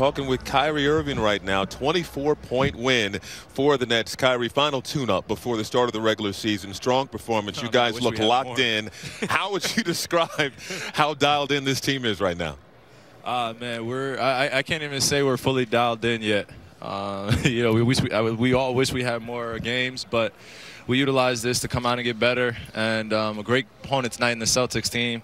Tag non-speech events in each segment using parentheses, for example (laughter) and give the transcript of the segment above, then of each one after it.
talking with Kyrie Irving right now. 24-point win for the Nets. Kyrie, final tune-up before the start of the regular season. Strong performance. Oh, you guys man, look locked in. (laughs) how would you describe how dialed in this team is right now? Uh, man, we're I, I can't even say we're fully dialed in yet. Uh, (laughs) you know, we wish we, I, we all wish we had more games, but we utilize this to come out and get better. And um, a great opponent tonight in the Celtics team,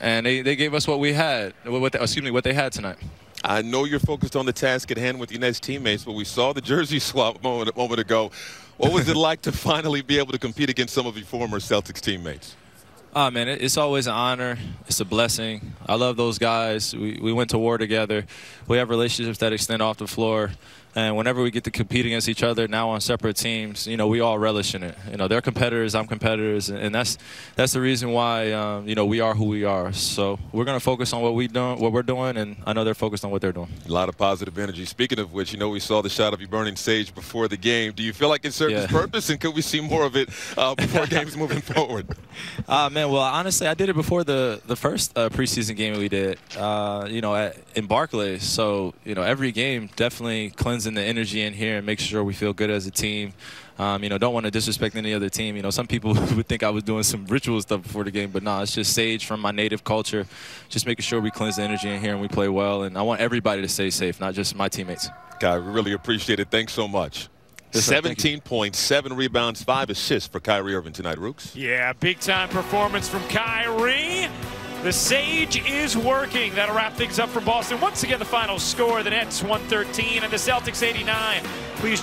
and they, they gave us what we had. What excuse me, what they had tonight. I know you're focused on the task at hand with your Nets teammates, but we saw the jersey (laughs) swap moment, a moment ago. What was it like to (laughs) finally be able to compete against some of your former Celtics teammates? Oh, man, it's always an honor. It's a blessing. I love those guys. We, we went to war together. We have relationships that extend off the floor. And whenever we get to compete against each other now on separate teams, you know, we all relish in it. You know, they're competitors, I'm competitors, and that's that's the reason why um, you know we are who we are. So we're gonna focus on what we do, what we're doing, and I know they're focused on what they're doing. A lot of positive energy. Speaking of which, you know, we saw the shot of you burning sage before the game. Do you feel like it served yeah. its purpose, and could we see more of it uh, (laughs) before games moving forward? Uh, (laughs) man, well, honestly, I did it before the the first uh, preseason game we did. Uh, you know, at, in Barclays. So you know, every game definitely cleansing the energy in here here and make sure we feel good as a team. Um, you know, don't want to disrespect any other team. You know, some people (laughs) would think I was doing some ritual stuff before the game, but no, it's just sage from my native culture. Just making sure we cleanse the energy in here and we play well. And I want everybody to stay safe, not just my teammates. Guy, we really appreciate it. Thanks so much. Yes, 17 points, 7 rebounds, 5 assists for Kyrie Irving tonight, Rooks. Yeah, big time performance from Kyrie. The Sage is working. That'll wrap things up for Boston. Once again, the final score, the Nets 113 and the Celtics 89. Please